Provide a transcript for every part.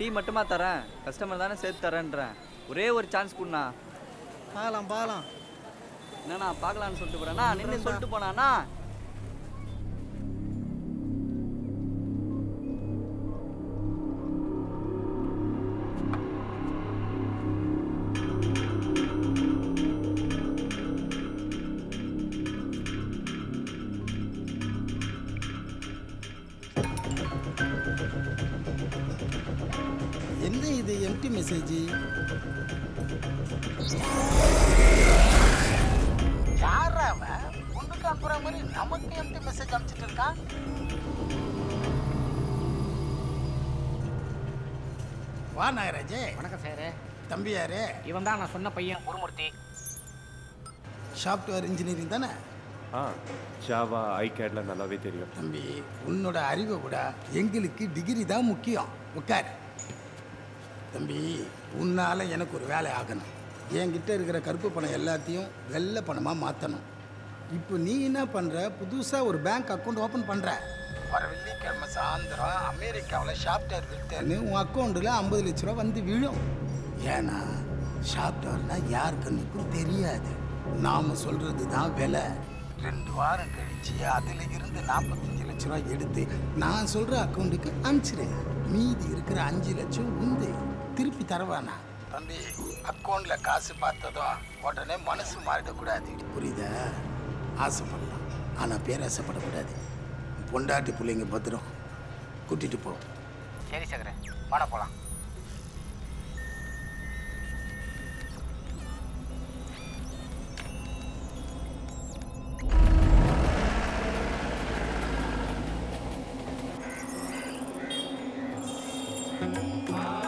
Tea மட்டுமா தரேன்? Customer தானே சேர்த்து தரேன்றேன். ஒரே ஒரு சான்ஸ் கொடுண்ணா பார்க்கலாம் பார்க்கலாம் என்னண்ணா பார்க்கலான்னு சொல்லிட்டு போறேண்ணா நின்று சொல்லிட்டு போனாண்ணா யாரு இவன் தான் நான் சொன்ன பையன் குருமூர்த்தி சாஃப்ட்வேர் இன்ஜினியரிங் தானே? ஆ ஜாவா ஐகேட்ல நல்லாவே தெரியும். தம்பி உன்னோட அறிவை விட எங்களுக்கு டிகிரி தான் முக்கியம். உட்கார். தம்பி உன்னால எனக்கு ஒரு வேலை ஆகணும். என்கிட்ட இருக்கிற கருப்பு பணம் எல்லாத்தையும் வெள்ளை பணமாக மாற்றணும் இப்போ நீ என்ன பண்ணுற புதுசாக ஒரு பேங்க் அக்கௌண்ட் ஓப்பன் பண்ணுற வர வெள்ளிக்கிழமை சாயந்தரம் அமெரிக்காவில் சாஃப்ட்வேர் விட்டேன்னு உன் அக்கௌண்ட்டில் ஐம்பது லட்ச ரூபா வந்து விழும். ஏன்னா சாஃப்ட்வேர்னா யாருக்குன்னுக்கும் தெரியாது. நாம் சொல்கிறது தான் விலை. ரெண்டு வாரம் கழிச்சு அதில் இருந்து நாற்பத்தஞ்சு லட்ச ரூபா எடுத்து நான் சொல்கிற அக்கௌண்ட்டுக்கு அனுப்பிச்சிடுறேன் மீதி இருக்கிற அஞ்சு லட்சம் உண்டு. திருப்பி தரவானா தம்பி அக்கௌண்ட்டில் காசு பார்த்ததும் உடனே மனசு மாறிடக்கூடாது. புரியுதா? ஆசைப்படலாம். ஆனால் பேராசைப்படக்கூடாது பொண்டாட்டி பிள்ளைங்க பத்திரம். கூட்டிகிட்டு போ. சரி சகரே வாட Bye.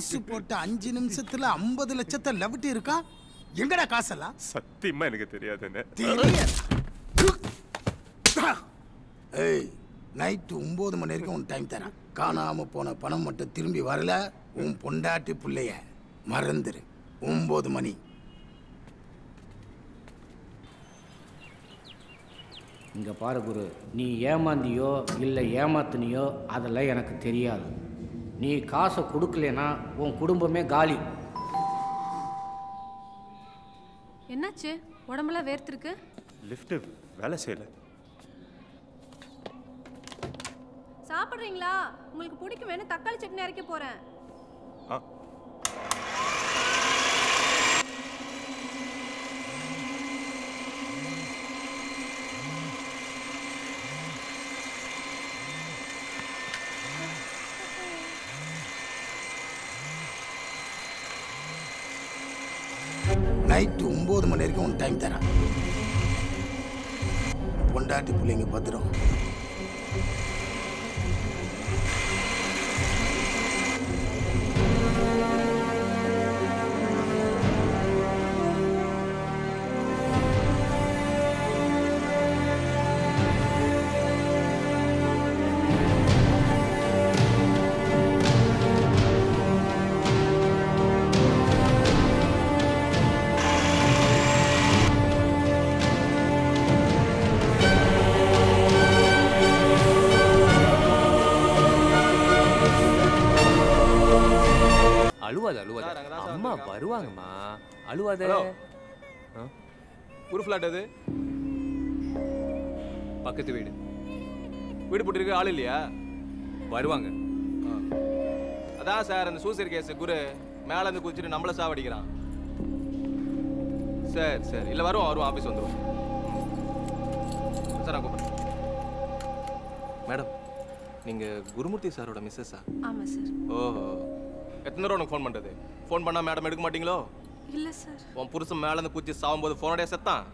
காசு போட்ட அஞ்சு நிமிஷத்துல ஐம்பது லட்சத்தை லவிட்டு இருக்கா? எங்கடா காசெல்லாம்? சத்தியமா எனக்கு தெரியாதுன்னு. தெரியாது. ஏய் நைட்டு ஒம்பது மணி வரைக்கும் உன் டைம் தரேன். காணாம போன பணம் மட்டும் திரும்பி வரல. உன் பொண்டாட்டி பிள்ளைய மறந்துரு. ஒம்பது மணி. இங்கே பாரு குரு நீ ஏமாந்தியோ இல்லை ஏமாத்துனியோ அதெல்லாம் எனக்கு தெரியாது. நீ காசை கொடுக்கலனா உன் குடும்பமே காலி. என்னாச்சு? உடம்பெல்லாம் வேர்த்திருக்கு? லிஃப்ட் வேலை செய்யல. சாப்பிட்றீங்களா? உங்களுக்கு பிடிக்கும் வேணும் தக்காளி சட்னி அரைக்க போறேன் ஆ நைட்டு ஒம்பது மணி வரைக்கும் உன் டைம் தரேன். பொண்டாட்டி பிள்ளைங்க பத்திரம் அழுவாத அழுவாத. அம்மா. வருவாங்கம்மா. அழுவாத? ஒரு ஃப்ளாட் அது? பக்கத்து வீடு. வீடு போட்டுருக்கு ஆள் இல்லையா? வருவாங்க. அதான் சார் அந்த சூசைட் கேஸ் குரு மேல இருந்து குதிச்சுட்டு நம்மள சாவடிக்கிறான். சரி சரி. இல்ல வரும் வரும் ஆபீஸ் வந்துரும். சார் நான் கூப்பிடுறேன். மேடம் நீங்க குருமூர்த்தி சாரோட மிஸ்ஸஸா ஆமா சார். ஓஹோ. எத்தனை தடவை உனக்கு ஃபோன் பண்றது? ஃபோன் பண்ணா மேடம் எடுக்க மாட்டீங்களோ? இல்ல சார் உன் புருஷன் மேல இருந்து குச்சி சாகும்போது ஃபோனோடய செத்தான்.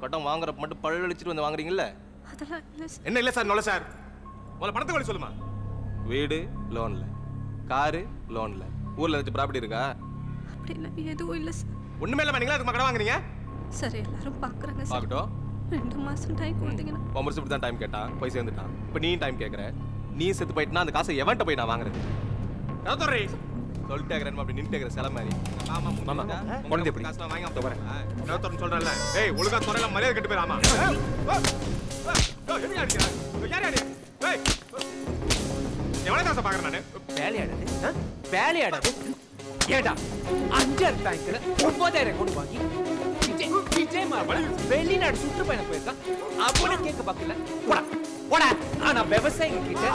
கட்டம் வாங்குறப்ப மட்டும் பழழிச்சிட்டு வந்து வாங்குறீங்கல்ல? அதெல்லாம் இல்ல சார் என்ன இல்லை சார் நொல்ல சார் முதல்ல பணத்தை வழி சொல்லுமா? வீடு லோன்ல காரு லோன்ல ஊர்ல ஏதாச்சும் ப்ராப்பர்ட்டி இருக்கா? அப்படிலாம் எதுவும் இல்ல சார் ஒண்ணுமே இல்லாம நீங்களா அதுக்கு கடன் வாங்குறீங்க? சார் எல்லாரும் பாக்குறாங்க சார் பார்க்கட்டும். ரெண்டு மாசம் டைம் கொடுத்தீங்கன்னா. உன் முருசு இப்படி தான் டைம் கேட்டான் போய் சேர்ந்துட்டான். இப்போ நீ டைம் கேட்குற நீ செத்து போயிட்டுனா அந்த காசை எவன்ட்ட போய் நான் வாங்குறது? கதத்துறை சொல்லிட்டே இருக்கிறேன் அப்படி நின்று இருக்கிற சில மாதிரி. ஆமா மாமா, குழந்தை எப்படி? வாங்கி அப்போ வரேன். ஏய் ஒழுங்கா துறையில மரியாதை கட்டு போயிடாமா? யார் யாரு ஏய் எவ்வளவு காசை பாக்குறேன் நானு? வேலையாடாது? ஏடா அஞ்சர் பேங்க்ல ஒன்பதாயிரம் கொண்டு வாங்கி விஜய் விஜய் மார்பல வெளிநாடு சுற்றுப்பயணம் போயிருக்கான். அவனை கேட்க பார்க்கல. போடா. போடா. ஆனா விவசாயிங்க கிட்ட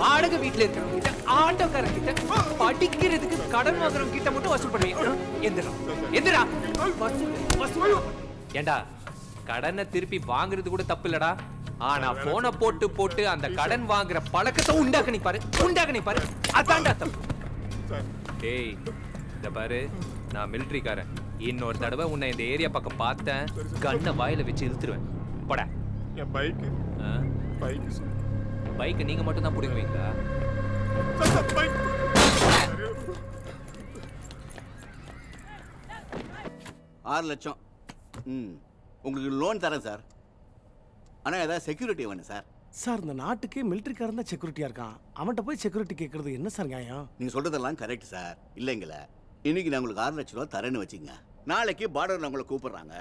வாடகை வீட்டுல இருக்கிறவங்க கிட்ட ஆட்டோக்காரங்க கிட்ட படிக்கிறதுக்கு கடன் வாங்குறவங்க கிட்ட மட்டும் வசூல் பண்ணுவீங்க எந்திரா. எந்திரா. வசூல் ஏண்டா கடனை திருப்பி வாங்குறது கூட தப்பு இல்லடா ஆனா போனை போட்டு போட்டு அந்த கடன் வாங்குற பழக்கத்தை உண்டாக்க நீ பாரு. உண்டாக்க நீ பாரு. அதான்டா தப்பு. டேய் இந்த பாரு. நான் மிலிட்டரிக்காரன். இன்னொரு தடவை உன்னை இந்த ஏரியா பக்கம் பார்த்தேன். கண்ணை வாயில வச்சு இழுத்துருவேன். போடா. என் பைக் பைக் பைக்கை நீங்க மட்டும் தான் பைக். ஆறு லட்சம். ம் உங்களுக்கு லோன் தரேன் சார். ஆனால் ஏதாவது செக்யூரிட்டி வேணும் சார். சார் இந்த நாட்டுக்கே மிலிட்டரிக்காரன் தான் செக்யூரிட்டியா இருக்கான். அவன்கிட்ட போய் செக்யூரிட்டி கேட்கறது என்ன சார் நியாயம்? நீங்கள் சொல்கிறதெல்லாம் கரெக்ட் சார். இல்லைங்களே இன்னைக்கு நான் உங்களுக்கு ஆறு லட்ச ரூபா தரேன்னு வச்சுங்க நாளைக்கு பார்டரில் உங்களை கூப்பிடுறாங்க.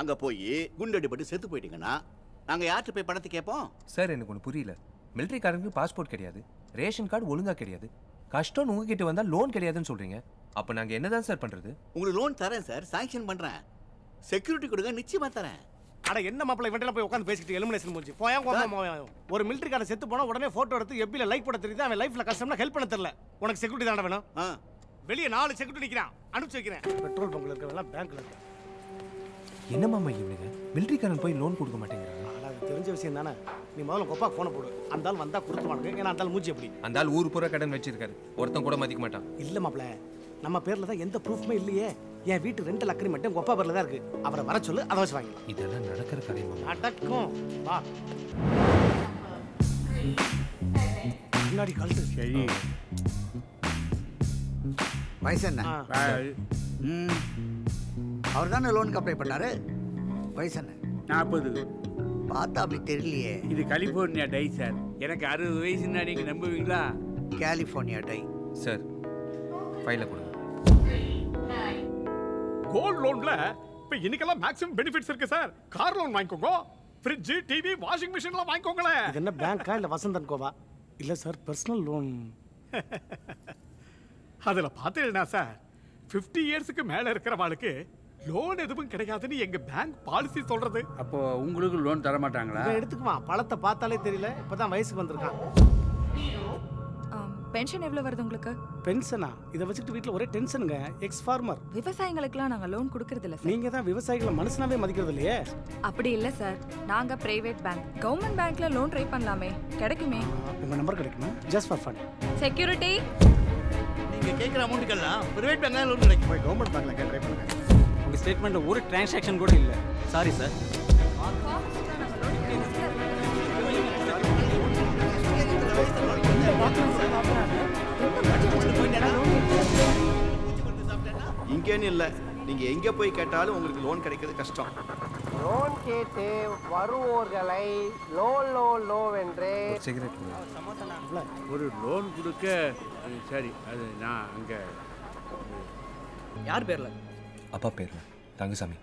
அங்கே போய் குண்டு அடிபட்டு செத்து போயிட்டீங்கன்னா நாங்கள் யார்கிட்ட போய் பணத்தை கேட்போம்? சார் எனக்கு ஒன்று புரியல. மிலிட்ரிக்காரங்களுக்கு பாஸ்போர்ட் கிடையாது. ரேஷன் கார்டு ஒழுங்கா கிடையாது. கஷ்டம் உங்ககிட்ட வந்தால் லோன் கிடையாதுன்னு சொல்றீங்க. அப்போ நாங்கள் என்னதான் சார் பண்ணுறது உங்களுக்கு லோன் தரேன் சார் சாங்ஷன் பண்ணுறேன் செக்யூரிட்டி கொடுங்க நிச்சயமாக தரேன். அட என்ன மாப்பிள்ளை இவன்ட்ட போய் உட்காந்து பேசிக்கிட்டு எலிமினேஷன் முடிஞ்சு. போயா ஒரு மிலிட்டரிக்காரன் செத்து போனா உடனே போட்டோ எடுத்து எப்பில லைக் பண்ண தெரியுது அவன் லைஃப்ல கஷ்டம்னா ஹெல்ப் பண்ண தெரியல. உனக்கு செக்யூரிட்டி தானே வேணும்? ஆ. வெளியே நாலு செக்யூரிட்டி நிக்கிறான். அனுப்பிச்சு வைக்கிறேன். பெட்ரோல் பங்க்ல இருக்கவெல்லாம் பேங்க்ல இருக்க என்ன மாமா இவனுங்க? மிலிட்ரிக்காரன் போய் லோன் கொடுக்க மாட்டேங்கிறாங்க தெரிஞ்ச விஷயம் தானே? நீ முதல்ல கொப்பா போன போடு. அந்த ஆள் வந்தா கொடுத்துவானுங்க ஏன்னா அந்த ஆள் மூஞ்சி எப்படி அந்த ஆள் ஊர் பூரா கடன் வச்சிருக்காரு. ஒருத்தன் கூட மதிக்க மாட்டான். இல்ல மாப்பிள்ள நம்ம பேர்ல தான் எந்த ப்ரூஃப்மே இல்லையே. என் வீட்டு ரெண்டு லக்கரி மட்டும் கொப்பா பேர்ல தான் இருக்கு. அவரை வர சொல்லு அதை வச்சு வாங்கிக்கலாம். இதெல்லாம் நடக்கிற கதை மாமா. நடக்கும் வா. முன்னாடி கழுத்து சரி. வயசு என்ன? அவர் தானே லோனுக்கு அப்ளை பண்ணாரு? வயசு என்ன? நாற்பது பார்த்தா அப்படி தெரியலையே. இது கலிஃபோர்னியா டை சார். எனக்கு அறுபது வயசுன்னா நீங்க நம்புவீங்களா? California tie. சார் ஃபைலை கொடுங்க. கோல்ட் லோன்ல இப்ப இன்னைக்கெல்லாம் மேக்ஸிமம் பெனிஃபிட்ஸ் இருக்கு சார். கார் லோன் வாங்கிக்கோங்க. ஃப்ரிட்ஜ் டிவி வாஷிங் மிஷின்லாம் வாங்கிக்கோங்களேன். இது என்ன பேங்க்கா இல்ல வசந்தன் கோவா? இல்ல சார் பர்சனல் லோன் அதுல பாத்தீங்கன்னா சார் 50 இயர்ஸ்க்கு மேல இருக்கிறவங்களுக்கு லோன் எதுவும் கிடைக்காதுன்னு எங்க பேங்க் பாலிசி சொல்றது. அப்போ உங்களுக்கு லோன் தர மாட்டாங்களா இதை எடுத்துக்குவான் பழத்தை பார்த்தாலே தெரியல. இப்பதான் வயசுக்கு வந்திருக்கான். பென்ஷன் எவ்வளவு வருது உங்களுக்கு? பென்ஷனா இதை வச்சுட்டு வீட்ல ஒரே டென்ஷனுங்க எக்ஸ் ஃபார்மர் விவசாயிகளுக்குலாம் நாங்க லோன் கொடுக்கறது இல்ல நீங்க தான் விவசாயிகளை மனுஷனாவே மதிக்கிறது இல்லையே அப்படி இல்ல சார் நாங்க பிரைவேட் பேங்க் கவர்மெண்ட் பேங்க்ல லோன் ட்ரை பண்ணலாமே. கிடைக்குமே. உங்க நம்பர் கிடைக்குமா? ஜஸ்ட் ஃபார் ஃபன் செக்யூரிட்டி நீங்க கேட்குற அமௌண்ட்டுக்கெல்லாம் பிரைவேட் பேங்க்ல லோன் கிடைக்கும். போய் கவர்மெண்ட் பேங்க்ல ட்ரை பண்ணுங்க. உங்க ஸ்டேட்மெண்ட்ல ஒரு டிரான்சாக்ஷன் கூட இல்ல. சாரி சார் இங்கேன்னு இல்லை. நீங்க எங்க போய் கேட்டாலும் உங்களுக்கு லோன் கிடைக்கிறது கஷ்டம். லோன் கேட்டு வருவோர்களை லோ லோ லோ சிகரெட் ஒரு லோன் கொடுக்க அது சரி அது நான் அங்க யார் பேர்ல? அப்பா பேர்ல. தங்கசாமி.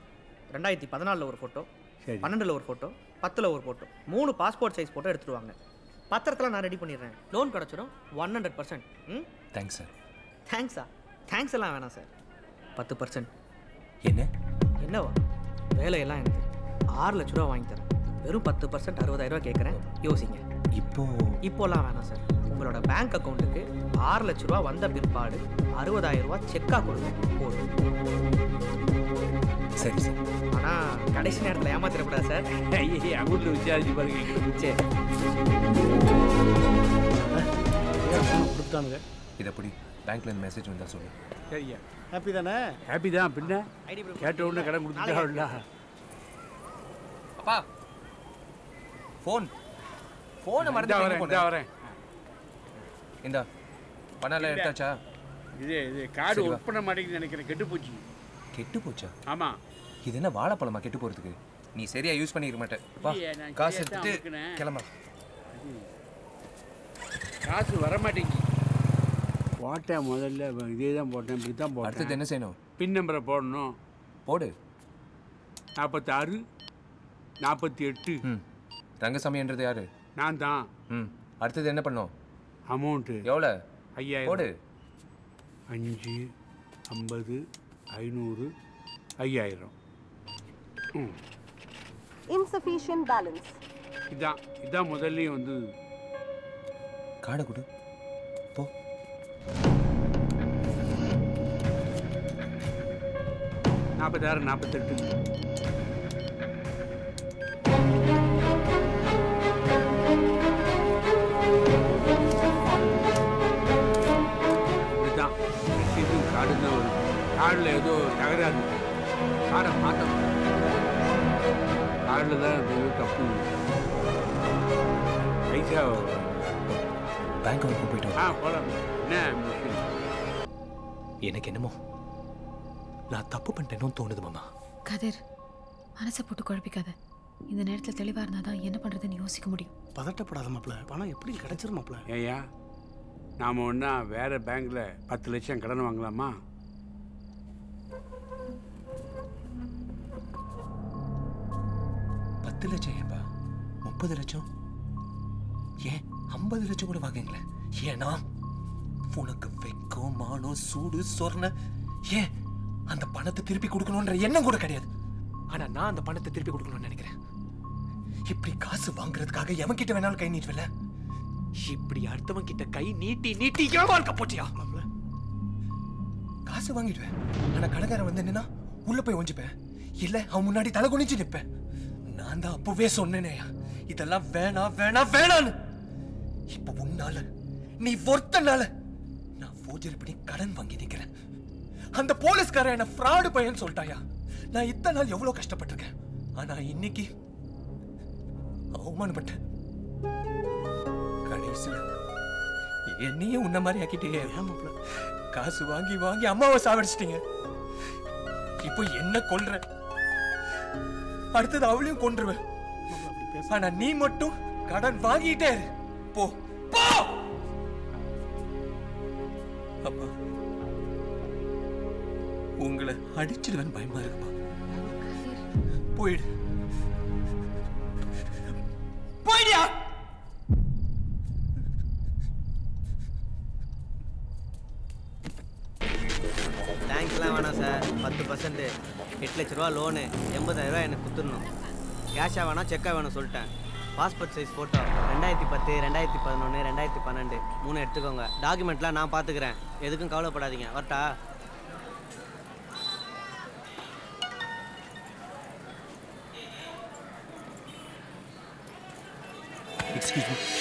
ரெண்டாயிரத்தி பதினாலில் ஒரு ஃபோட்டோ. பன்னெண்டில் ஒரு ஃபோட்டோ பத்தில் ஒரு ஃபோட்டோ மூணு பாஸ்போர்ட் சைஸ் ஃபோட்டோ எடுத்துட்டு வாங்க பத்திரத்தில் நான் ரெடி பண்ணிடுறேன். லோன் கிடச்சிடும் ஒன் ஹண்ட்ரட் பர்சன்ட் ம்? தேங்க்ஸ் சார் தேங்க்ஸா தேங்க்ஸ் எல்லாம் வேணாம் சார் பத்து பர்சன்ட் என்ன? என்னவா? வேலையெல்லாம் எனக்கு ஆறு லட்ச ரூபா வாங்கி தரேன். வெறும் பத்து பர்சன்ட் அறுபதாயிரம் ரூபா கேட்குறேன். யோசிங்க. இப்போ? இப்போலாம் வேணாம் சார் உங்களோட பேங்க் அக்கௌண்ட்டுக்கு ஆறு லட்ச ரூபா வந்த பிற்பாடு அறுபதாயிரம் ரூபா செக்காக கொடுங்க. போதும். சரி சார். ஆனால் கடைசி நேரத்தில் ஏமாத்திடக்கூடாது சார். ஐயே அமௌண்ட்டில் விசாரிச்சு பாருங்க சரி கொடுத்தானுங்க இதை எப்படி பேங்க்ல இருந்து மெசேஜ் வந்தா சொல்லு. சரியா ஹாப்பி தானே? ஹாப்பி தான் பின்ன? கேட்ட உடனே கடன் கொடுத்துட்டாவில்ல அப்பா ஃபோன் ஃபோனை மறந்து வரேன், இந்தா வரேன். இந்த பணம் எல்லாம் எடுத்தாச்சா? இது இது கார்டு. ஒர்க் பண்ண மாட்டேங்குது நினைக்கிறேன் கெட்டு போச்சு. கெட்டு போச்சா ஆமா. இது என்ன வாழைப்பழமா கெட்டு போறதுக்கு? நீ சரியா யூஸ் பண்ணிருக்க மாட்டே. வா காசு எடுத்துட்டு. கிளம்பா. காசு வர மாட்டேங்குது போட்டேன் முதல்ல இதே தான் போட்டேன் இப்படி தான் போட்டேன். அடுத்தது என்ன செய்யணும்? பின் நம்பரை போடணும். போடு. நாற்பத்தாறு நாற்பத்தி எட்டு ரங்கசாமின்றது யாரு? நான் தான். ம். அடுத்தது என்ன பண்ணும் அமௌண்ட்டு எவ்வளோ ஐயாயிரம். போடு. அஞ்சு ஐம்பது ஐநூறு ஐயாயிரம். ம். Insufficient balance. இதான் இதான் முதல்லையும் வந்து காடை கொடு. போ. நாற்பத்தாறு நாற்பத்தெட்டு கார்டை மாற்றணும் கார்டில் தான் ஏதோ தப்பு பைசா பேங்க் வரைக்கும் போயிட்டு ஆ போகலாம் என்ன எனக்கு என்னமோ? நான் தப்பு பண்ணிட்டேன்னு தோணுது மாமா. கதிர் மனசை போட்டு குழப்பிக்காத. இந்த நேரத்தில் தெளிவாக இருந்தால் தான் என்ன பண்ணுறதுன்னு யோசிக்க முடியும். பதட்டப்படாத மாப்ள பணம் எப்படி கிடைச்சிரும் மாப்ள ஏய்யா நாம் ஒன்றா வேற பேங்க்ல பத்து லட்சம் கடன் வாங்கலாமா? பத்து லட்சம் ஏன்பா? முப்பது லட்சம்? ஏன்? ஐம்பது லட்சம் கூட வாங்குங்களேன் ஏன்னா உனக்கு வெக்கம் மானம் சூடு சொர்ண. ஏன்? அந்த பணத்தை திருப்பி கொடுக்கணுன்ற எண்ணம் கூட கிடையாது. ஆனா நான் அந்த பணத்தை திருப்பி கொடுக்கணும்னு நினைக்கிறேன். இப்படி காசு வாங்குறதுக்காக எவன் கிட்ட வேணாலும் கை நீட்டுவல இப்படி அடுத்தவன் கிட்ட கை நீட்டி நீட்டி என் வாழ்க்கை போட்டியா காசு வாங்கிடுவேன். ஆனா கடைக்காரன் வந்து என்னன்னா உள்ள போய் ஒஞ்சிப்பேன் இல்ல அவன் முன்னாடி தலை குனிஞ்சு நிப்பேன். நான் தான் அப்பவே சொன்னேனே. இதெல்லாம் வேணாம் வேணாம் வேணான்னு. இப்ப உன்னால நீ ஒருத்தனால நான் ஃபோர்ஜரி பண்ணி கடன் வாங்கி நிக்கிறேன். அந்த போலீஸ்காரன் என்ன ஃப்ராடு பையன் சொல்லிட்டாயா. நான் இத்தனை நாள் எவ்வளவு கஷ்டப்பட்டிருக்கேன். ஆனா இன்னைக்கு அவமானப்பட்டேன். கடைசியில் என்னையும் உன்ன மாதிரி ஆக்கிட்டே காசு வாங்கி வாங்கி அம்மாவை சாவடிச்சிட்டீங்க. இப்போ என்ன கொல்ற? அடுத்தது அவளையும் கொன்றுவேன். ஆனா நீ மட்டும் கடன் வாங்கிட்டே. போ. போ! அப்பா. உங்களை அடிச்சிடுவேன் பயமா இருக்குப்பா போயிடு. போயிடியா? எட்டு லட்ச ரூபா லோனு எண்பதாயிரம் ரூபா எனக்கு கொடுத்துடணும். கேஷாக வேணாம் செக்காக வேணும் சொல்லிட்டேன். பாஸ்போர்ட் சைஸ் ஃபோட்டோ ரெண்டாயிரத்தி பத்து ரெண்டாயிரத்தி பதினொன்று ரெண்டாயிரத்தி பன்னெண்டு மூணு எடுத்துக்கோங்க. டாக்குமெண்ட்லாம் நான் பார்த்துக்கிறேன். எதுக்கும் கவலைப்படாதீங்க. வரட்டா? Excuse me.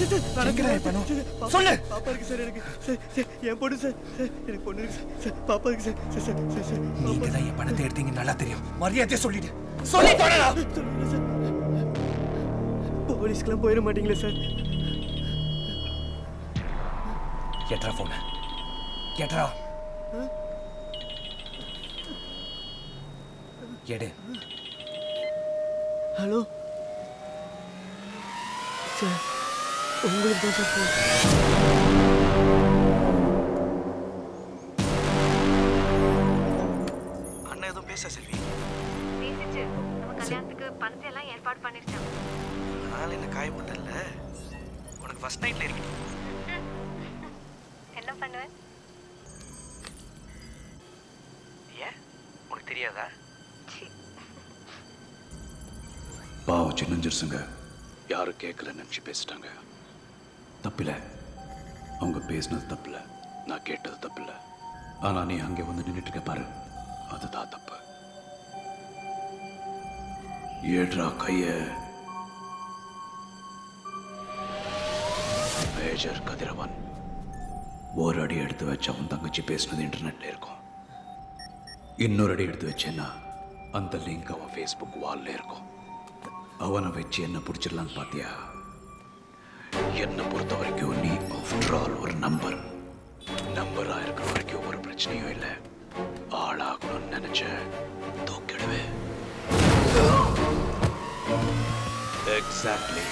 சொல்லு பாப்பா இருக்கு சார் எனக்கு என் பொண்ணு சார் எனக்கு பொண்ணு இருக்கு சார் சார் பாப்பா இருக்கு sir sir sir sir sir நீங்க தான் என் பணத்தை எடுத்தீங்க நல்லா தெரியும் மரியாதையை சொல்லிடு சொல்லி சொல்லுங்க சார் போலீஸ்க்குலாம் போயிட மாட்டீங்களா சார் கேட்ரா போன கேட்ரா எடு ஹலோ சார் உங்களுக்கு தான் சார். அண்ணன் எதுவும் பேச செல்வி. பேசிச்சு. நம்ம கல்யாணத்துக்கு பணத்தை எல்லாம் ஏற்பாடு பண்ணிருச்சோம். நாள் என்ன காயப்பட்டல உனக்கு ஃபர்ஸ்ட் நைட்ல இருக்கு. என்ன பண்ணுவேன் ஏன்? உனக்கு தெரியாதா? பாவம் சின்னஞ்சிருசுங்க யாரும் கேட்கல நினச்சி பேசிட்டாங்க. தப்பில்ல. அவங்க பேசினது தப்பில்ல. நான் கேட்டது தப்பில்ல. ஆனால் நீ அங்கே வந்து நின்றுட்டு இருக்க பாரு. அதுதான் தப்பு. ஏட்ரா கைய. மேஜர் கதிரவன். ஒரு அடி எடுத்து வச்சு அவன் தங்கச்சி பேசினது இன்டர்நெட்ல இருக்கும். இன்னொரு அடி எடுத்து வச்சேன்னா அந்த லிங்க் அவன் ஃபேஸ்புக் வால்ல இருக்கும். அவனை வச்சு என்ன பிடிச்சிடலான்னு பார்த்தியா என்னை பொறுத்த வரைக்கும் நீ ஆஃப்டர் ஆல் ஒரு நம்பர். நம்பராக இருக்கிற வரைக்கும் ஒரு பிரச்சனையும் இல்லை. ஆளாகணும்னு நினைச்ச தூக்கிடுவேன். எக்ஸாக்ட்லி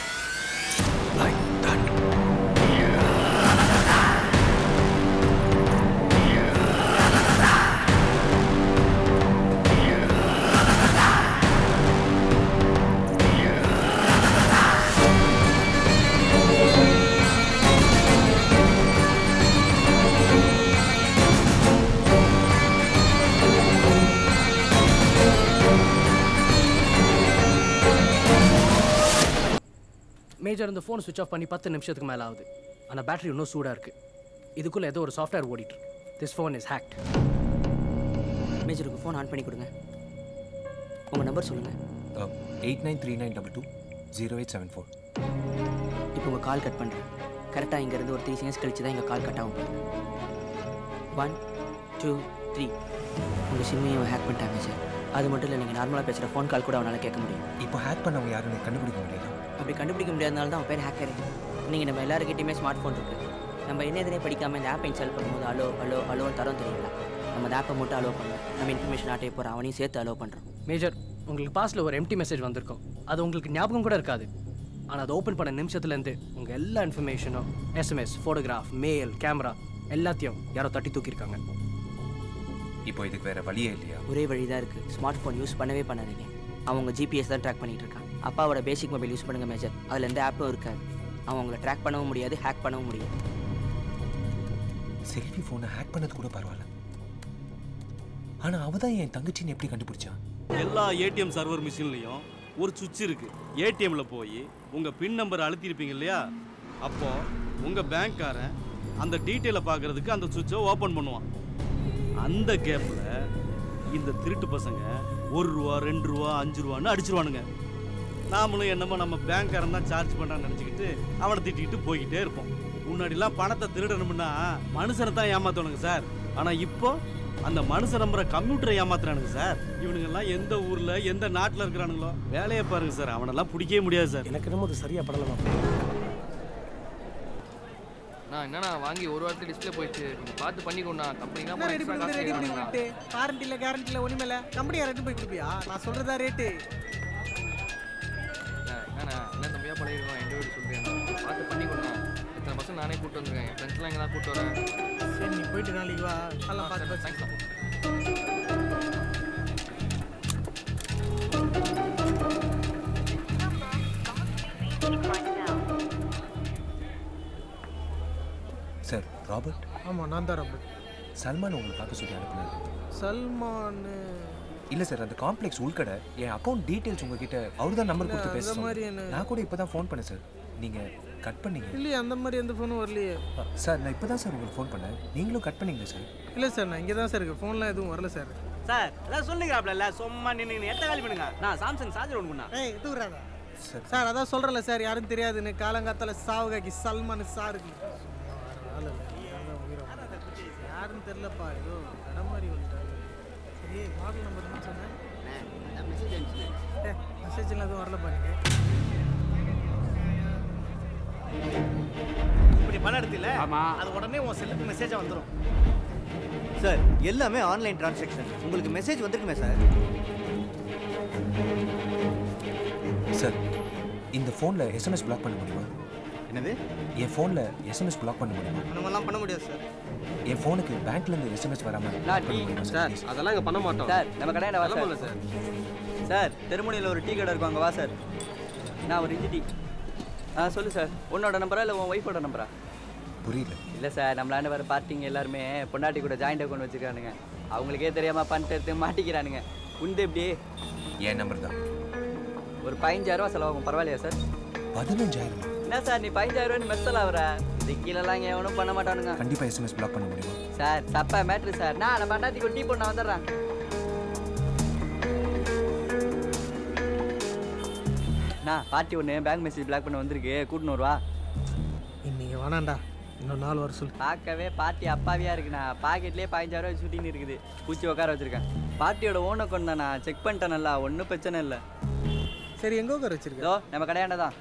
மேஜர் இந்த ஃபோன் சுவிச் ஆஃப் பண்ணி பத்து நிமிஷத்துக்கு மேலே ஆகுது. ஆனால் பேட்டரி இன்னும் சூடாக இருக்குது இதுக்குள்ளே ஏதோ ஒரு சாஃப்ட்வேர் ஓடிட்டு இருக்கு. திஸ் ஃபோன் இஸ் ஹேக்ட் மேஜருக்கு ஃபோன் ஆன் பண்ணி கொடுங்க. உங்கள் நம்பர் சொல்லுங்கள் eight nine three nine double two zero eight seven four இப்போ உங்கள் கால் கட் பண்ணுறேன் கரெக்டாக இங்கேருந்து ஒரு த்ரீ செகண்ட்ஸ் கழிச்சு தான் எங்கள் கால் கட் ஆகும் ஒன் டூ த்ரீ உங்கள் சிம்மையும் ஹேக் பண்ணிட்டாங்க சார் அது மட்டும் இல்லை நீங்கள் நார்மலாக பேசுகிற ஃபோன் கால் கூட அவனால் கேட்க முடியும். இப்போ ஹேக் பண்ணவங்க யாருன்னு கண்டுபிடிக்க முடியல அப்படி கண்டுபிடிக்க முடியாதனால தான் அவன் பேர் ஹேக்கர் நீங்கள் நம்ம எல்லாருக்கிட்டையுமே ஸ்மார்ட் ஃபோன் இருக்குது நம்ம என்ன எதுனே படிக்காமல் இந்த ஆப்பை இன்ஸ்டால் பண்ணும்போது அலோ அலோ அலோன்னு தரோம் தெரியுங்களா? நம்ம அந்த ஆப்பை மட்டும் அலோ பண்ணலாம் நம்ம இன்ஃபர்மேஷன் ஆட்டே போகிறோம் அவனையும் சேர்த்து அலோ பண்ணுறோம் மேஜர் உங்களுக்கு பாஸ்ல ஒரு எம்டி மெசேஜ் வந்திருக்கும். அது உங்களுக்கு ஞாபகம் கூட இருக்காது. ஆனால் அதை ஓப்பன் பண்ண நிமிஷத்துலேருந்து உங்கள் எல்லா இன்ஃபர்மேஷனும் எஸ்எம்எஸ் ஃபோட்டோகிராஃப் மெயில் கேமரா எல்லாத்தையும் யாரோ தட்டி தூக்கியிருக்காங்க. இப்போ இதுக்கு வேற வழியே இல்லையா? ஒரே வழி தான் இருக்குது ஸ்மார்ட் ஃபோன் யூஸ் பண்ணவே பண்ணாதீங்க. அவங்க ஜிபிஎஸ் தான் ட்ராக் பண்ணிட்டு இருக்கான் அப்பாவோட பேசிக் மொபைல் யூஸ் பண்ணுங்க மேஜர் அதில் எந்த ஆப்பும் இருக்காது. அவன் உங்களை ட்ராக் பண்ணவும் முடியாது ஹேக் பண்ணவும் முடியாது. செல்ஃபி ஃபோனை ஹேக் பண்ணது கூட பரவாயில்ல. ஆனா அவ தான் என் தங்கச்சின்னு எப்படி கண்டுபிடிச்சான் எல்லா ஏடிஎம் சர்வர் மிஷின்லையும் ஒரு சுவிட்ச் இருக்கு. ஏடிஎம்ல போய் உங்க பின் நம்பர் அழுத்திருப்பீங்க இல்லையா? அப்போ உங்க பேங்க்காரன் அந்த டீட்டெயிலை பார்க்கறதுக்கு அந்த சுவிட்சை ஓபன் பண்ணுவான். அந்த கேப்ல இந்த திருட்டு பசங்க ஒரு ரூபா ரெண்டு ரூபா அஞ்சு ரூபான்னு அடிச்சிருவானுங்க. நாமளும் என்னமோ நம்ம பேங்க்காரன் தான் சார்ஜ் பண்ணான்னு நினச்சிக்கிட்டு அவனை திட்டிக்கிட்டு போய்கிட்டே இருப்போம். முன்னாடிலாம் பணத்தை திருடணும்னா மனுஷனை தான் ஏமாத்தணுங்க சார் ஆனால் இப்போ அந்த மனுஷன் நம்புற கம்ப்யூட்டரை ஏமாத்துறானுங்க சார் இவனுங்கெல்லாம் எந்த ஊர்ல எந்த நாட்டில் இருக்கிறானுங்களோ வேலையை பாருங்க சார் அவனெல்லாம் பிடிக்கவே முடியாது சார் எனக்கு என்னமோ அது சரியா படலமா நான் என்னண்ணா வாங்கி ஒரு வாரத்துக்கு டிஸ்பிளே போயிடுச்சு. கொஞ்சம் பார்த்து பண்ணிக்கோண்ணா கம்பெனிலாம் என்ன ரெடி பண்ணி ரெடி பண்ணி விட்டு வாரண்டி இல்ல கேரண்டி இல்ல ஒண்ணுமே இல்ல. கம்பெனி ரெண்டு போய் கொடுப்பியா? நான் சொல்றதா ரேட்டு பழகிருக்கோம் எந்த வீடு சொல்கிறேன் பார்த்து பண்ணிக்கோண்ணா இத்தனை பசங்க நானே கூப்பிட்டு வந்துருக்கேன். என் ஃப்ரெண்ட்ஸ்லாம் இங்கே தான் கூப்பிட்டு வரேன். சரி நீ போயிட்டு நாளைக்கு வா நல்லா பார்த்து பேசலாம் சார் ராபர்ட் ஆமா நான் தான் ராபர்ட் சல்மான் உங்களை பார்க்க சொல்லி அனுப்புனாரு சல்மான் இல்ல சார் அந்த காம்ப்ளெக்ஸ் உள்கடை என் அக்கௌண்ட் டீடைல்ஸ் உங்ககிட்ட அவர் தான் நம்பர் கொடுத்து பேச மாதிரி நான் கூட இப்பதான் ஃபோன் பண்ணேன் சார். நீங்க கட் பண்ணீங்க. இல்லையே அந்த மாதிரி எந்த ஃபோனும் வரலையே. சார் நான் இப்பதான் சார் உங்களுக்கு ஃபோன் பண்ணேன். நீங்களும் கட் பண்ணீங்களா சார்? இல்லை சார் நான் இங்கே தான் சார் இருக்கு ஃபோன்லாம் எதுவும் வரல சார். சார் அதான் சொல்லுங்கிறாப்ல சும்மா நின்று எட்ட காலி பண்ணுங்க? நான் சாம்சங் சார்ஜர் ஒன்று ஏய் தூக்குறாதா சார். அதான் சொல்கிறேன்ல சார் யாரும் தெரியாதுன்னு. காலங்காத்தால சாவுகாக்கி சல்மான் சாருக்கு. யாருன்னு தெரிலப்பா ஏதோ. சரி மாடல் நம்பர் என்ன சொன்னேன் மெசேஜ்லாம் எதுவும் வரல பாருங்க. இப்படி பணம் எடுத்தில அது உடனே உன் செல்லுக்கு மெசேஜாக வந்துடும் சார் எல்லாமே ஆன்லைன் டிரான்சாக்ஷன் உங்களுக்கு மெசேஜ் வந்திருக்குமே சார் சார் இந்த ஃபோனில் எஸ்எம்எஸ் பிளாக் பண்ண முடியுமா? என்னது? என் ஃபோனில் எஸ்எம்எஸ் பிளாக் பண்ண முடியுமா? நம்மலாம் பண்ண முடியாது சார் என் ஃபோனுக்கு பேங்க்லேருந்து எஸ்எம்எஸ் வராமல் சார் அதெல்லாம் இங்கே பண்ண மாட்டோம். சார் நம்ம கடையில் வா கிளம்புங்க சார் சார் தெருமுனையில் ஒரு டீ கடை இருக்கும் அங்கே வா சார் நான் ஒரு இஞ்சி டீ. ஆ சொல்லு சார் உன்னோட நம்பரா இல்லை உன் ஒய்ஃபோட நம்பரா புரியல. இல்லை சார் நம்மளாண்ட வர பார்ட்டிங்க எல்லாருமே பொண்டாட்டி கூட ஜாயிண்ட் அக்கௌண்ட் வச்சுருக்கானுங்க அவங்களுக்கே தெரியாமல் பண்ணிட்டு எடுத்து மாட்டிக்கிறானுங்க. உண்டு எப்படி என் நம்பர் தான். ஒரு பதினஞ்சாயிரரூவா செலவாகும். பரவாயில்லையா சார் பதினஞ்சாயிரம். என்ன சார் நீ பதினஞ்சாயிரரூவா மெஸ்ஸல் ஆகுற இது கீழெல்லாம் இங்கே எவனும் பண்ண மாட்டானுங்க. கண்டிப்பாக எஸ்எம்எஸ் பிளாக் பண்ண முடியுமா? சார் தப்பா மேட்ரு சார். நான் நம்ம அண்ணாத்திக்கு டீ போட்டு நான் வந்துடுறேன். நான் பார்ட்டி ஒன்று பேங்க் மெசேஜ் பிளாக் பண்ண வந்திருக்கு. கூட்டின்னு வருவா. இன்னைக்கு வேணாண்டா இன்னும் நாலு வர சொல்லு. பார்க்கவே பார்ட்டி அப்பாவியா இருக்குண்ணா. பாக்கெட்லேயே பதினஞ்சாயிரம் சுட்டின்னு இருக்குது. பூச்சி உட்கார வச்சிருக்கேன். பார்ட்டியோட ஓன் அக்கௌண்ட் தானா செக் பண்ணிட்டேன் நல்லா. ஒன்றும் பிரச்சனை இல்லை. சரி எங்கே உட்கார வச்சிருக்க? நம்ம கடையாண்ட தான்.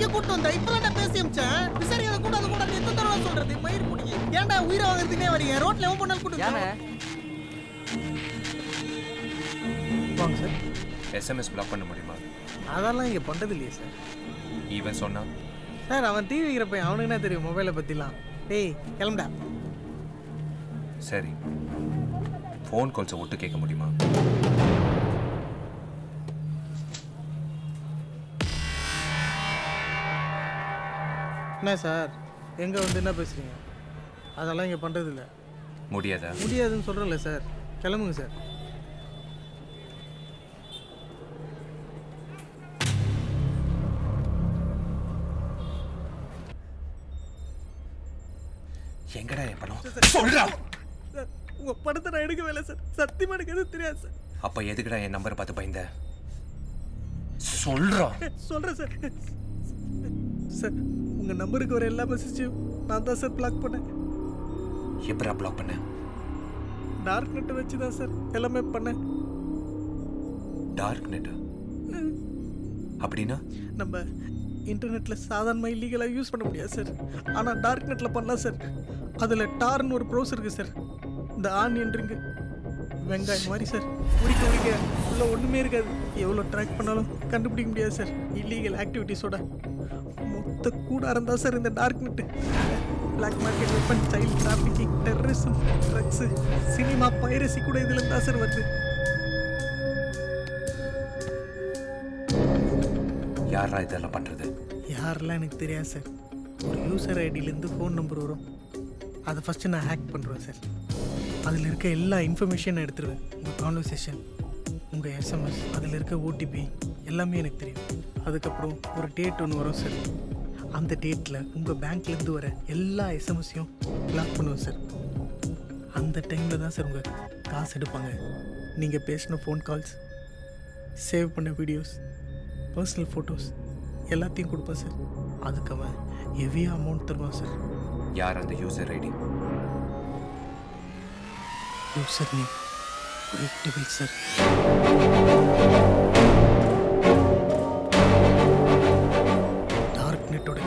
இங்க கூட்டு வந்த. இப்பதான்டா பேசி அமிச்சேன் விசாரிக்காத கூட்டாத கூட்டாத எத்தனை தடவை சொல்றது? மயிர் முடிங்க ஏன்டா உயிரை வாங்குறதுக்கே வரீங்க ரோட்ல எவன் பண்ணாலும் கூட்டு? வாங்க சார். எஸ்எம்எஸ் பிளாக் பண்ண முடியுமா? அதெல்லாம் இங்க பண்றது இல்லையே சார். ஈவன் சொன்னா? சார் அவன் டிவி வைக்கிற பையன் அவனுக்கு என்ன தெரியும் மொபைலை பத்திலாம்? டேய் கிளம்புடா. சரி. ஃபோன் கால்ஸை ஒட்டு கேட்க முடியுமா? என்ன சார்? எங்க வந்து என்ன பேசுறீங்க? அதெல்லாம் இங்க பண்றது இல்ல முடியாதா? முடியாதுன்னு சொல்றேன்ல சார். கிளம்புங்க சார். எங்கடா என் பணம்? சொல்றா! உங்க படத்தை நான் எடுக்கவே இல்லை சார். சத்தியமா எனக்கு எதுவும் தெரியாது சார். அப்ப எதுக்குடா என் நம்பரை பார்த்து பயந்த? சொல்றா! சொல்றேன் சார் சார் உங்க நம்பருக்கு வர எல்லா மெசேஜையும் நான் தான் சார் பிளாக் பண்ணேன். எப்படா பிளாக் பண்ண? டார்க் நெட்டை வச்சு தான் சார் எல்லாமே பண்ணேன். டார்க் நெட் அப்படின்னா? நம்ம இன்டர்நெட்ல சாதாரணமாக இல்லீகலாக யூஸ் பண்ண முடியாது சார் ஆனால் டார்க் நெட்ல பண்ணலாம் சார் அதில் டார்னு ஒரு ப்ரௌசர் இருக்கு சார் இந்த ஆனியன் ரிங்கு வெங்காயம் மாதிரி சார் உரிக்க உரிக்க உள்ள ஒன்றுமே இருக்காது. எவ்வளோ ட்ராக் பண்ணாலும் கண்டுபிடிக்க முடியாது சார் இல்லீகல் ஆக்டிவிட்டீஸோட மொத்த கூடாரம் தான் சார் இந்த dark net black market weapon child trafficking terrorism drugs cinema piracy கூட இதில் தான் சார் வருது. யாரா இதெல்லாம் பண்றது? யாரெல்லாம் எனக்கு தெரியாது சார். ஒரு யூசர் ஐடியிலேருந்து ஃபோன் நம்பர் வரும். அதை ஃபஸ்ட்டு நான் ஹேக் பண்ணுறேன் சார். அதில் இருக்க எல்லா இன்ஃபர்மேஷனும் எடுத்துருவேன். உங்கள் கான்வர்சேஷன் உங்கள் எஸ்எம்எஸ் அதில் இருக்க ஓடிபி எல்லாமே எனக்கு தெரியும். அதுக்கப்புறம் ஒரு டேட் ஒன்று வரும் சார். அந்த டேட்டில் உங்கள் பேங்க்லேருந்து வர எல்லா எஸ்எம்எஸையும் பிளாக் பண்ணுவேன் சார் அந்த டைமில் தான் சார் உங்கள் காசு எடுப்பாங்க. நீங்கள் பேசின ஃபோன் கால்ஸ் சேவ் பண்ண வீடியோஸ் பர்சனல் ஃபோட்டோஸ் எல்லாத்தையும் கொடுப்பேன் சார் அதுக்கு அவன் ஹெவியாக அமௌண்ட் தருவான் சார் யார் அந்த user ID user name sir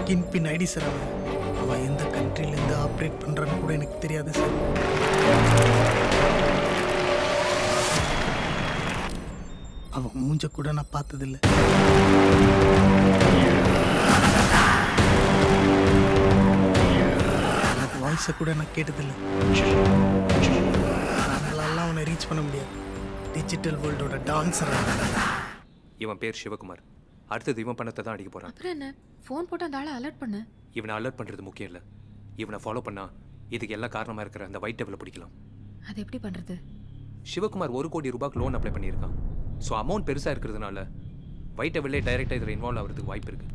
கின் பின் ஐடி சார் அவன். அவன் எந்த கண்ட்ரிலேருந்து ஆப்ரேட் பண்ணுறான்னு கூட எனக்கு தெரியாது சார் அவன் மூஞ்ச கூட நான் பார்த்ததில்ல. அவன் வாய்ஸை கூட நான் கேட்டதில்லை. நம்மளாலாம் அவனை ரீச் பண்ண முடியாது. டிஜிட்டல் வேர்ல்டோட டான்ஸர் இவன் பேர் சிவகுமார். அடுத்தது இவன் பணத்தை தான் அடிக்க போறான் அப்புறம் என்ன? ஃபோன் போட்டு அந்த ஆளை அலர்ட் பண்ணு. இவனை அலர்ட் பண்றது முக்கியம் இல்ல. இவனை ஃபாலோ பண்ணா இதுக்கு எல்லாம் காரணமா இருக்கிற அந்த ஒயிட் டெவலை பிடிக்கலாம். அது எப்படி பண்றது? சிவகுமார் ஒரு கோடி ரூபாய்க்கு லோன் அப்ளை பண்ணியிருக்கான். ஸோ அமௌண்ட் பெருசாக இருக்கிறதுனால ஒயிட் டெவிலே டைரெக்டாக இதில் இன்வால்வ் ஆகிறதுக்கு வாய்ப்பு இருக்கு.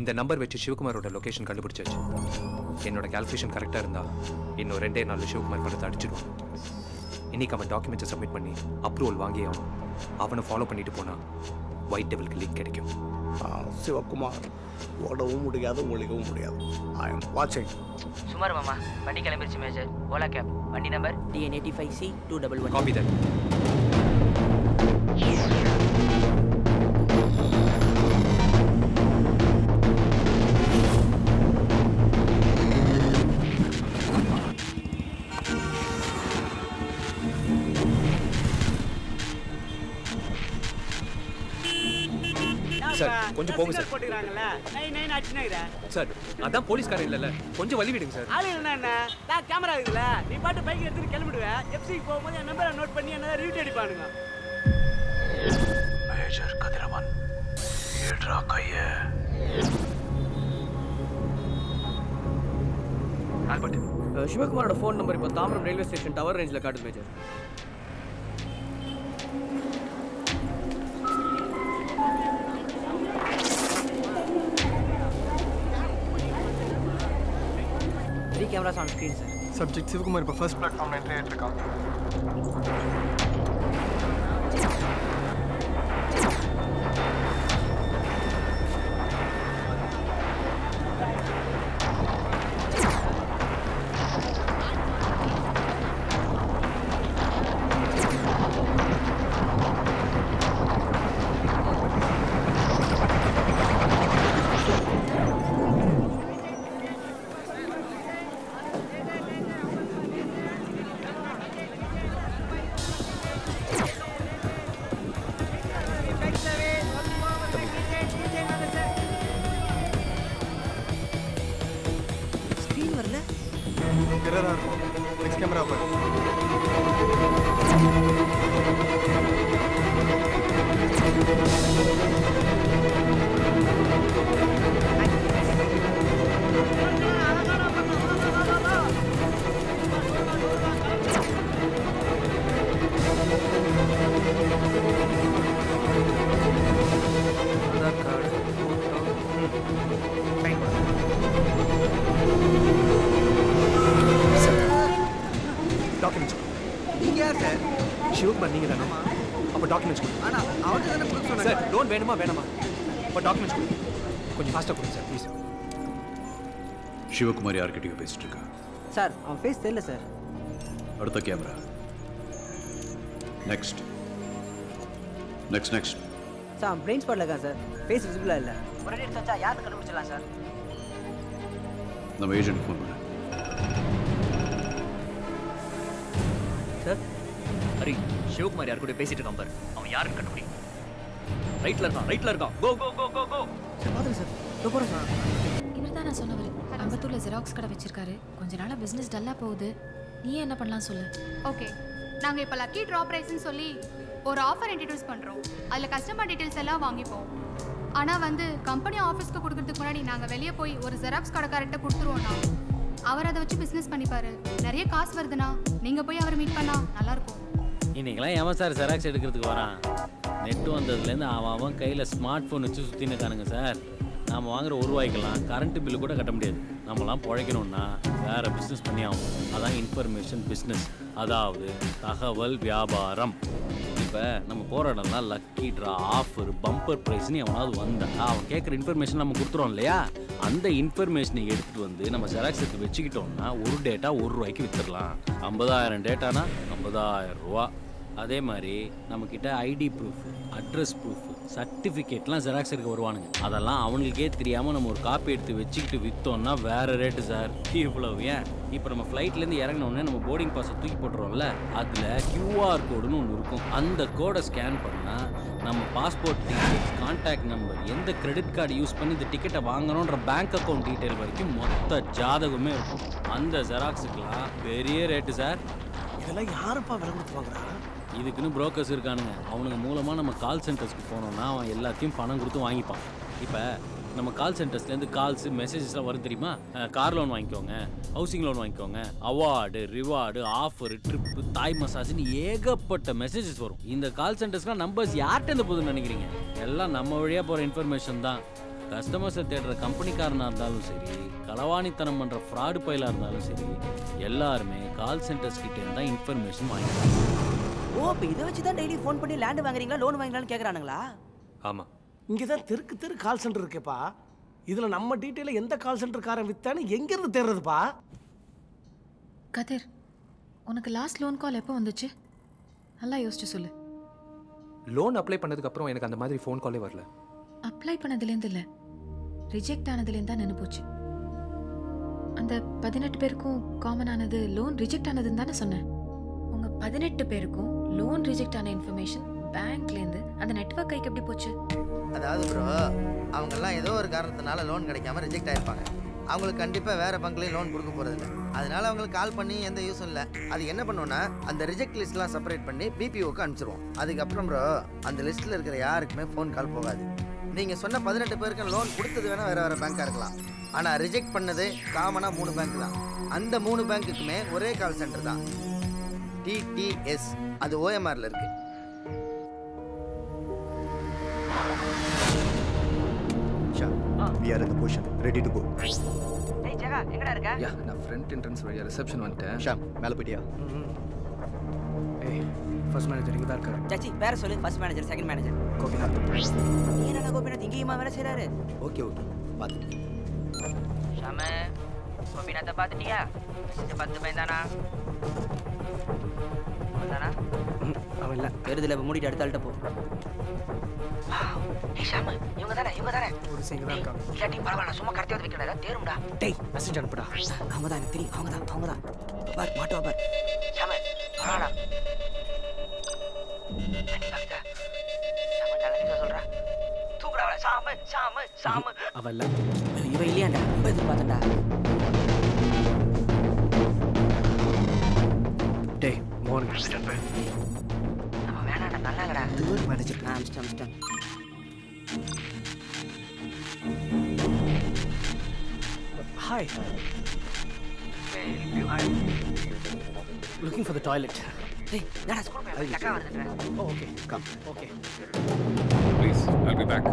இந்த நம்பர் வச்சு சிவகுமாரோட லொகேஷன் கண்டுபிடிச்சாச்சு. என்னோட கால்குலேஷன் கரெக்டாக இருந்தா இன்னும் ரெண்டே நாளில் சிவகுமார் பணத்தை அடிச்சிடுவான் இன்னைக்கு அவன் டாக்குமெண்ட்ஸை சப்மிட் பண்ணி அப்ரூவல் வாங்கி அவனை ஃபாலோ பண்ணிட்டு போனா ஒயிட் டெவலுக்கு லீக் கிடைக்கும். சிவகுமார் ஓடவும் முடியாது ஒழிக்கவும் முடியாது. ஐ எம் வாட்சிங் சுமார் மாமா வண்டி கிளம்பிருச்சு மேஜர். ஓலா கேப். வண்டி number? TN eighty five C two double one copy that கொஞ்சம் போங்க சார். போட்டுக்கிறாங்கல்ல? நைன் நைன் அடிச்சுனாங்க சார் அதான் போலீஸ்காரன் இல்லைல்ல. கொஞ்சம் வழி விடுங்க சார். ஆளு என்ன என்ன? நான் கேமரா இருக்குல்ல நீ பாட்டு பைக் எடுத்துட்டு கிளம்பிடுவேன் எஃப்சிக்கு போகும்போது என் நம்பரை நோட் பண்ணி என்ன ரிவ்யூ அடிப்பானுங்க. மேஜர் கதிரவன் ஏட்ரா கைய. ஆல்பர்ட். சிவகுமாரோட ஃபோன் நம்பர் இப்போ தாம்பரம் ரயில்வே ஸ்டேஷன் டவர் ரேஞ்சில் காட்டுது major. Three cameras on screen sir subject Sivakumar இப்போ ஃபர்ஸ்ட் வேணுமா வேணாமா? அப்போ டாக்குமெண்ட்ஸ் கொடுங்க கொஞ்சம் ஃபாஸ்ட்டாக கொடுங்க சார் ப்ளீஸ் சிவகுமார் யார்கிட்டயோ பேசிட்டு இருக்கா சார் அவன் ஃபேஸ் தெரியல சார் அடுத்த camera next next next sir அவன் பிரெயின் ஸ்பாட்ல இருக்கான் சார் ஃபேஸ் விசிபிளா இல்ல. உடனே எடுத்து வச்சா யாருக்கு கண்டுபிடிச்சிடலாம் சார் நம்ம ஏஜென்ட் ஃபோன் பண்ண. சார் ஹரி சிவகுமார் யார் கூட பேசிட்டு இருக்கான் பாரு. அவன் யாருன்னு கண்டுபிடி ரைட்ல இருக்கான் ரைட்ல இருக்கான். Go go go go go sir பாத்துங்க சார். இதோ போறேன் சார். இவர் தான் நான் சொன்னவர். அம்பத்தூர்ல ஜெராக்ஸ் கடை வச்சிருக்காரு. கொஞ்ச நாளா பிசினஸ் டல்லா போகுது. நீ என்ன பண்ணலாம் சொல்லு? ஓகே நாங்கள் இப்போ லக்கி ட்ராப் ரைஸ்னு சொல்லி ஒரு ஆஃபர் இன்ட்ரடியூஸ் பண்ணுறோம் அதில் கஸ்டமர் டீட்டெயில்ஸ் எல்லாம் வாங்கிப்போம். ஆனால் வந்து கம்பெனி ஆஃபீஸ்க்கு கொடுக்கறதுக்கு முன்னாடி நாங்கள் வெளியே போய் ஒரு ஜெராக்ஸ் கடைக்காரர்கிட்ட கொடுத்துருவோண்ணா அவர் அதை வச்சு பிஸ்னஸ் பண்ணிப்பாரு. நிறைய காசு வருதுண்ணா நீங்கள் போய் அவரை மீட் பண்ணா நல்லாயிருக்கும் இன்னைக்கெல்லாம் ஏன் சார் ஜெராக்ஸ் எடுக்கிறதுக்கு வரான். நெட்டு வந்ததுலேருந்து அவன் அவன் கையில் ஸ்மார்ட் ஃபோன் வச்சு சுற்றினுக்கானுங்க சார். நாம் வாங்குற ஒரு ரூபாய்க்கெல்லாம் கரண்ட் பில்லு கூட கட்ட முடியாது. நம்மலாம் பிழைக்கணும்னா வேறு பிஸ்னஸ் பண்ணி ஆகும் அதான் இன்ஃபர்மேஷன் பிஸ்னஸ் அதாவது தகவல் வியாபாரம். இப்போ நம்ம போகிற இடம்லாம் லக்கி ட்ரா ஆஃபர் பம்பர் ப்ரைஸ்னு எவனாவது வந்தா அவன் கேட்குற இன்ஃபர்மேஷன் நம்ம கொடுத்துறோம் இல்லையா? அந்த இன்ஃபர்மேஷனை எடுத்துகிட்டு வந்து நம்ம ஜெராக்ஸ் எடுத்து வச்சுக்கிட்டோம்னா ஒரு டேட்டா ஒரு ரூபாய்க்கு விற்றுடலாம் ஐம்பதாயிரம் டேட்டானா ஐம்பதாயிரம் ரூபா. அதே மாதிரி நம்மக்கிட்ட ஐடி ப்ரூஃப் அட்ரஸ் ப்ரூஃப் சர்டிஃபிகேட்லாம் ஜெராக்ஸ் எடுக்க வருவானுங்க. அதெல்லாம் அவனுங்களுக்கே தெரியாமல் நம்ம ஒரு காப்பி எடுத்து வச்சுக்கிட்டு விற்றோம்னா வேறு ரேட்டு சார் இவ்வளவு ஏன்? இப்போ நம்ம ஃப்ளைட்லேருந்து இறங்கினோடனே நம்ம போர்டிங் பாஸை தூக்கி போட்டுருவோம்ல? அதில் கியூஆர் கோடுன்னு ஒன்று இருக்கும். அந்த கோடை ஸ்கேன் பண்ணால் நம்ம பாஸ்போர்ட் டீட்டெயில்ஸ் கான்டாக்ட் நம்பர் எந்த கிரெடிட் கார்டு யூஸ் பண்ணி இந்த டிக்கெட்டை வாங்கணுன்ற பேங்க் அக்கௌண்ட் டீட்டெயில் வரைக்கும் மொத்த ஜாதகமே இருக்கும். அந்த ஜெராக்ஸுக்கெல்லாம் பெரிய ரேட்டு சார் இதெல்லாம் யாருப்பா விலை கொடுத்து இதுக்குன்னு புரோக்கர்ஸ் இருக்கானுங்க. அவனுங்க மூலமாக நம்ம கால் சென்டர்ஸ்க்கு போனோம்னா அவன் எல்லாத்தையும் பணம் கொடுத்து வாங்கிப்பான். இப்போ நம்ம கால் சென்டர்ஸ்லேருந்து கால்ஸ் மெசேஜஸ்லாம் வரும் தெரியுமா? கார் லோன் வாங்கிக்கோங்க ஹவுசிங் லோன் வாங்கிக்கோங்க award reward offer trip Thai மசாஜ்னு ஏகப்பட்ட மெசேஜஸ் வரும். இந்த கால் சென்டர்ஸ்லாம் நம்பர்ஸ் யார்கிட்ட இருந்து போகுதுன்னு நினைக்கிறீங்க? எல்லாம் நம்ம வழியாக போகிற இன்ஃபர்மேஷன் தான். கஸ்டமர்ஸை தேடுற கம்பெனிக்காரனாக இருந்தாலும் சரி களவாணித்தனம் பண்ணுற ஃப்ராடு பயிலாக இருந்தாலும் சரி எல்லாருமே கால் சென்டர்ஸ் கிட்ட இருந்தா இன்ஃபர்மேஷன் வாங்கிக்கிறாங்க ஓ இப்போ இதை வச்சு தான் டெய்லி ஃபோன் பண்ணி லேண்ட் வாங்குறீங்களா லோன் வாங்குறீங்களான்னு கேட்குறானுங்களா ஆமாம் இங்கே தான் தெருக்கு தெரு கால் சென்டர் இருக்கேப்பா. இதில் நம்ம டீட்டெயிலில் எந்த கால் சென்டர்காரன் வித்தான்னு எங்கேருந்து தேடுறதுப்பா? கதிர் உனக்கு லாஸ்ட் லோன் கால் எப்போ வந்துச்சு? நல்லா யோசிச்சு சொல்லு. லோன் அப்ளை பண்ணதுக்கு அப்புறம் எனக்கு அந்த மாதிரி ஃபோன் காலே வரல. அப்ளை பண்ணதுலேருந்து இல்லை. ரிஜெக்ட் ஆனதுலேருந்து தான் நின்று போச்சு. அந்த பதினெட்டு பேருக்கும் காமன் ஆனது லோன் ரிஜெக்ட் ஆனதுன்னு தானே சொன்னேன். உங்கள் பதினெட்டு பேருக்கும் லோன் ரிஜெக்ட் ஆன இன்ஃபர்மேஷன் பேங்க்லேருந்து அந்த நெட்வொர்க் கைக்கு எப்படி போச்சு? அதாவது ப்ரோ அவங்கெல்லாம் ஏதோ ஒரு காரணத்தினால லோன் கிடைக்காம ரிஜெக்ட் ஆயிருப்பாங்க. அவங்களுக்கு கண்டிப்பாக வேறு பங்க்லேயும் லோன் கொடுக்க போகிறதில்ல அதனால அவங்களுக்கு கால் பண்ணி எந்த யூஸும் இல்லை. அது என்ன பண்ணுவோன்னா அந்த ரிஜெக்ட் லிஸ்ட்லாம் செப்பரேட் பண்ணி பிபிஓக்கு அனுப்பிச்சிருவோம். அதுக்கப்புறம் ப்ரோ அந்த லிஸ்ட்டில் இருக்கிற யாருக்குமே ஃபோன் கால் போகாது. நீங்கள் சொன்ன பதினெட்டு பேருக்கு லோன் கொடுத்தது வேணால் வேறு வேறு பேங்காக இருக்கலாம். ஆனால் ரிஜெக்ட் பண்ணது காமனாக மூணு பேங்க் தான். அந்த மூணு பேங்க்குக்குமே ஒரே கால் சென்டர் தான். டிடிஎஸ் அது ஓஎம்ஆரில் இருக்குது are in the position. Ready to go. டேய் ஜெகா எங்கடா இருக்க? யா நான் ஃப்ரண்ட் என்ட்ரன்ஸ் வழியா ரிசப்ஷன் வந்துட்டேன். ஷாம் மேலே போயிட்டியா? ஏய் ஃபர்ஸ்ட் மேனேஜர் இங்கே தான் இருக்காரு. சச்சி பேர சொல்லு first manager second manager Gopinath. நீ என்ன கோபிநாத் இங்கேயுமா வேலை செய்கிறாரு ஓகே ஓகே. பார்த்து ஷாம கோபிநாத்தை பார்த்துட்டியா? இந்த பத்து பையன் தானா? அவன் இல்லை. பெருதில் இப்போ மூடிட்டு அடுத்த ஆள்கிட்ட போ. இவங்க தானே இவங்க தானே ஒரு சிங்க தான் இருக்காங்க இல்லாட்டி பரவாயில்ல சும்மா கடத்தி வந்து ஏதாவது தேரும்டா. டேய் மெசேஜ் அனுப்புடா. அவங்க தான் எனக்கு தெரியும். அவங்க தான் அவங்க தான். பார் மாட்டோ பார். ஷாம பரவாயில்ல. சொல்றா. தூக்குறா சாம அவன் இல்லை. இவ இல்லையாண்டா? ரொம்ப எதிர்பார்த்தண்டா டேய் மோகன் மெசேஜ் அனுப்பு நம்ம வேணாண்டா நல்லா இல்லடா தேர்ட் மேனேஜர் ஆ அமிச்சிட்டேன் அமிச்சிட்டேன் hi looking for the toilet டேய் நான் ஸ்கூல் போய் டக்கா வந்துட்டேன் ஓ okay come okay please I'll be back.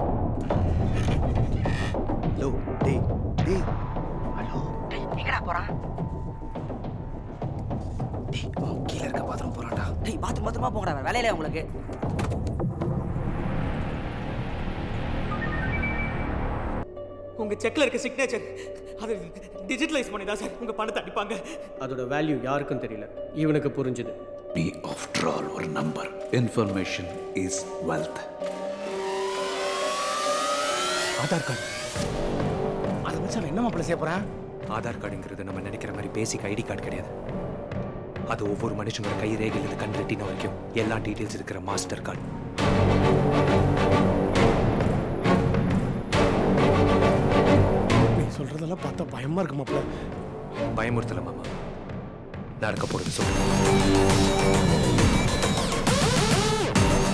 Hello டேய் டேய் ஹலோ டேய் எங்கடா போறான்? டேய் அவன் கீழே இருக்க பாத்ரூம் போறான்டா. டேய் பாத்ரூம் பாத்ரூமா போங்கடா வேலையில உங்களுக்கு. உங்க செக்ல இருக்க சிக்னேச்சர் அது டிஜிட்டலைஸ் பண்ணி தான் சார். உங்க பணத்தை அடிப்பாங்க. அதோட வேல்யூ யாருக்கும் தெரியல. இவனுக்கு புரிஞ்சுது. நீ ஆஃப்டர் ஆல் ஒரு number information is wealth Aadhaar card அதை வச்சு அவன் என்ன மாப்பிள்ள செய்ய போகிறான் ஆதார் கார்டுங்கிறது நம்ம நினைக்கிற மாதிரி பேசிக் ஐடி கார்டு கிடையாது. அது ஒவ்வொரு மனுஷனோட கை ரேகையிலிருந்து கண் ரெட்டின வரைக்கும் எல்லா டீட்டெயில்ஸ் இருக்கிற மாஸ்டர் கார்டு நீ சொல்கிறதெல்லாம் பார்த்தா பயமாக இருக்கு மாப்பிள்ள. பயமுறுத்தல மாமா. நடக்க போறது சொல்லு.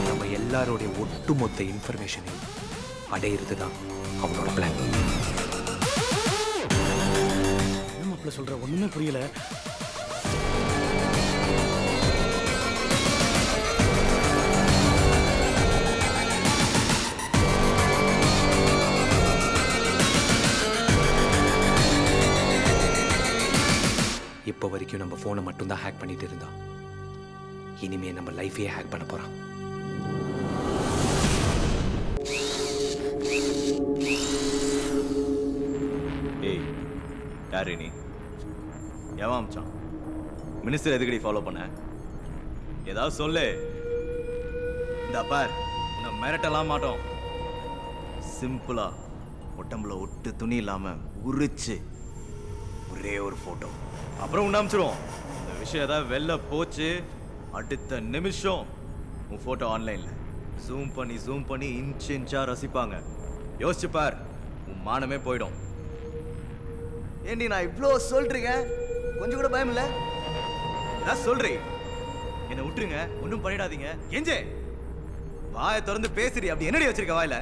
நம்ம எல்லாரோடைய ஒட்டுமொத்த இன்ஃபர்மேஷனையும் அடையிறது தான் அவனோட பிளான் என்ன மாப்பிள்ள சொல்கிற ஒன்றுமே புரியல. இப்போ வரைக்கும் நம்ம ஃபோனை மட்டும்தான் ஹேக் பண்ணிட்டு இருந்தோம். இனிமே நம்ம லைஃபையே ஹேக் பண்ண போறான் ஏய் யாரு நீ? எவன் அமிச்சான்? மினிஸ்டர் எதுக்கடி ஃபாலோ பண்ண? ஏதாவது சொல்லு. இந்த பார் உன்னை மிரட்டலாம் மாட்டோம். சிம்பிளா உடம்புல ஒட்டு துணி இல்லாம உரிச்சு ஒரே ஒரு போட்டோ அப்புறம் உண்டாமிச்சிருவோம் இந்த விஷயம் ஏதாவது வெளில போச்சு அடுத்த நிமிஷம். உன் ஃபோட்டோ ஆன்லைனில் ஜூம் பண்ணி ஜூம் பண்ணி இன்ச் இன்ச்சாக ரசிப்பாங்க. யோசிச்சு பார் உன் மானமே போயிடும். ஏண்டி நான் இவ்வளோ சொல்கிறீங்க கொஞ்சம் கூட பயம் இல்லை நான் சொல்கிறேன் என்னை விட்டுருங்க ஒன்றும் பண்ணிடாதீங்க. எஞ்சே! வாயை திறந்து பேசுறி அப்படி என்னடி வச்சிருக்க வாயில?